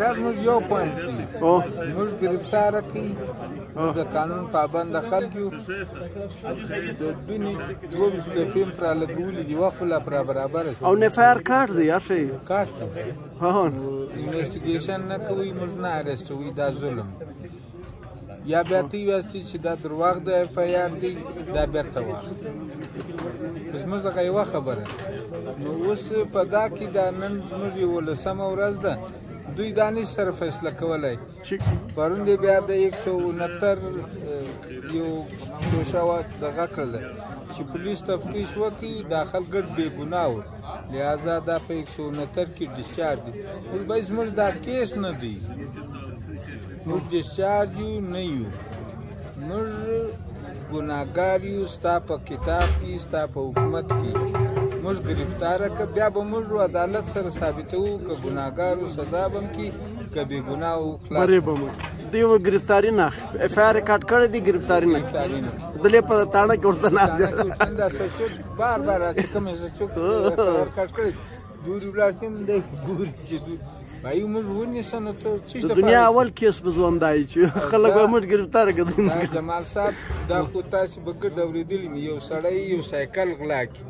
دا زموږ یو پوینټ دی موږ گرفتار کی موږ د قانون پابند خلک یو د دونی دوه د فیم پر لګولې دی وخت لا پر برابر او نه فایر کارت دی یا شي کارت ها انویسټیګیشن نه کوي موږ نه ارستوي دا ظلم یا بیا تی ویاستی چې دا درواغ د اف آی آر دی دا بیرته واخلي زموږ دغه یوه خبره نو اوس په دا کې دا نن زموږ یولسمه ورځ ده دوی دا نه سره فیصله کولای پرون دی بیا د 169 یو شوشاوه دغه کړل چې پولیس تفتیش وکړي داخل ګډ بې ګناه و لہذا دا په 169 کې ډیسچارج دي ول به زموږ دا کیس نه دی موږ ډیسچارج یو نه یو موږ ګناګار یو ستا په کتاب کې ستا په حکومت کې موږ گرفتار ک بیا به موږ عدالت سره ثابتو ک ګناګار او سزا بم کی ک به ګنا او خلاص مری بم دیو گرفتاری نه اف آر ریکارډ کړی دی گرفتاری نه دلې په تاړه کې ورته نه دا سچو بار بار چې کوم څه چوک ریکارډ کړی دوري ولاړ سم دی ګوري چې دوی وایي موږ ونیسه نو ته څه د دنیا اول کیس به ژوندای چې خلک به موږ ګرفتار کړي جمال صاحب دا خو تاسو به ګډ اورېدلی مې یو سړی یو سایکل غلا کړي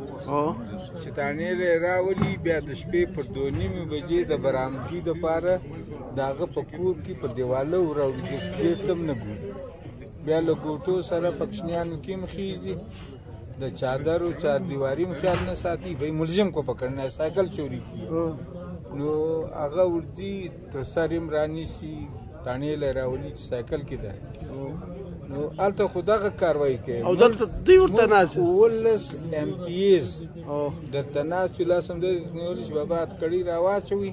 چې تانې راولي بیا د شپې پر دوه نیمې بجې د برامدي دپاره د هغه په کور کې په دیواله وراوړي چې ډېر تم نه ګوري بیا له ګوټو سره پکشنیانو کې مخېږي د چادر او چار دیواری هم خیال نه ساتي به ملزم کو پکړنه سایکل چوری کی نو هغه ورځي تر سر هم رانیسی تانې له راولي سایکل کې ده نو الته خو دغه کاروایی کوي او دلته دی ورته ناس ولس ایم پی ایز او دلته ناس چې لاسم د نورج بابات کړي راواچوي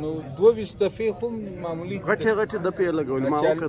نو دوه ویسته فی خو معمولی غټه غټه د پی لګول ما وکړه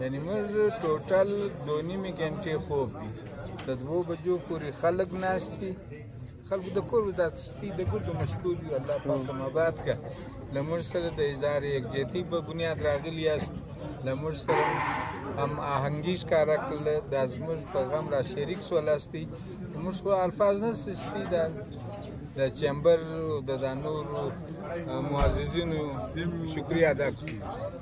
یعنی موږ ټوټل دو نیمې ګنټې خوب دي د دوو بجو پورې خلک ناست دي خلکو د کور د سپي د ګردو مشکور یو الله پاک هم آباد که له موږ سره د اظهار یکجهتي په بنیاد راغلي یاست له موږ سره هم آهنګي ښکاره کړل دا زموږ په غم را شریک سولاستي موږ خو الفاظ نه سستی دا د چمبر د نورو معززینو شکریا ادا کړو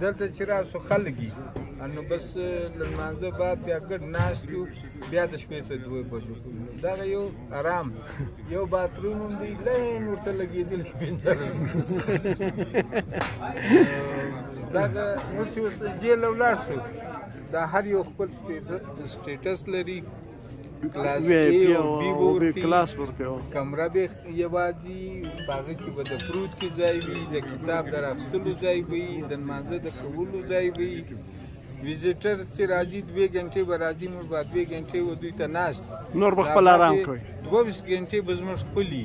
دلته چې راسو خلک دي نو بس لمانځه بعد بیا ګډ ناست یو بیا د شپې ته دوه بجو دغه یو آرام یو باتروم هم دی لین ورته لګېدل پنځلس دغه اوس اوس جیل ولاړ شو دا هر یو خپل سټیټس لري کلاس وی آی پی او بی او بی کلاس ورکو کمره به یوازي باغ کې به د فروت کې ځای وي د کتاب درخستلو ځای وي د منځه د کولو ځای وي ویزیټر چې راځي دوه غنټې به راځي موږ به دوه غنټې و دوی ته ناست نور به خپل آرام کوي 22 غنټې به زموږ خپلي